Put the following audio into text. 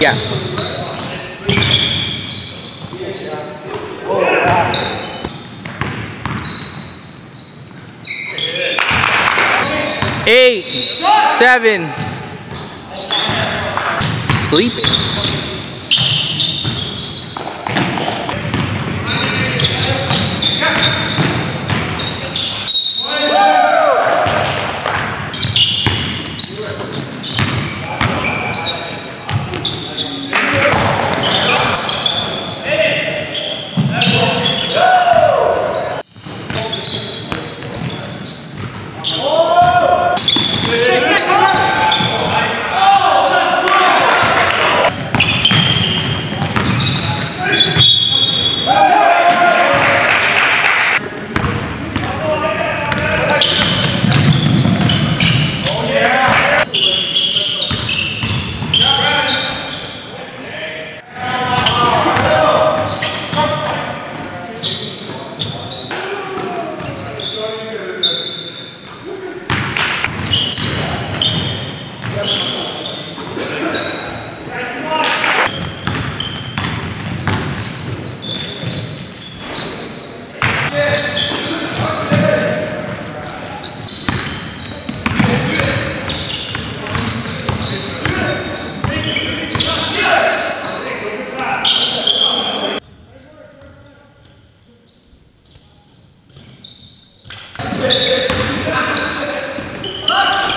Yeah. Eight, seven, sleeping. Left.